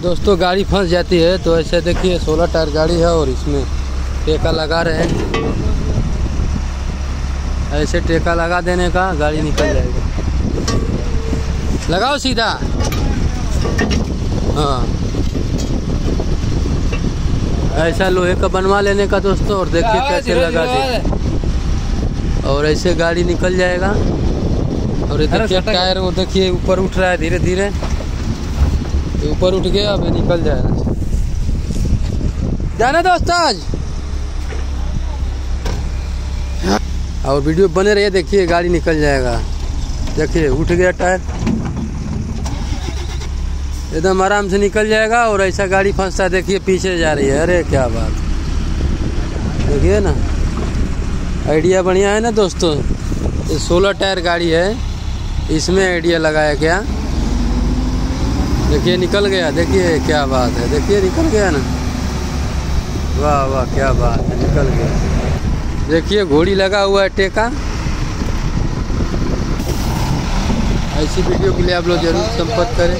दोस्तों गाड़ी फंस जाती है तो ऐसे देखिए सोलह टायर गाड़ी है और इसमें टेका लगा रहे हैं। ऐसे टेका लगा देने का गाड़ी निकल जाएगी। लगाओ सीधा। हाँ। ऐसा लोहे का बनवा लेने का दोस्तों और देखिए कैसे लगा दे और ऐसे गाड़ी निकल जाएगा। और देखिए टायर वो देखिए ऊपर उठ रहा है धीरे धीरे ऊपर उठ गया ये निकल जाएगा जाना दोस्त, आज। और वीडियो बने रहिए, देखिए, गाड़ी निकल जाएगा। देखिए, उठ गया टायर। एकदम आराम से निकल जाएगा और ऐसा गाड़ी फंसता देखिए, पीछे जा रही है। अरे, क्या बात। देखिए ना, आइडिया बढ़िया है ना दोस्तों? सोलह टायर गाड़ी है, इसमें आइडिया लगाया गया। देखिए, निकल गया। देखिए, क्या बात है। देखिए, निकल गया ना। वाह वाह, क्या बात है, निकल गया। देखिए, घोड़ी लगा हुआ है टेका। ऐसी वीडियो के लिए आप लोग ज़रूर संपर्क करें।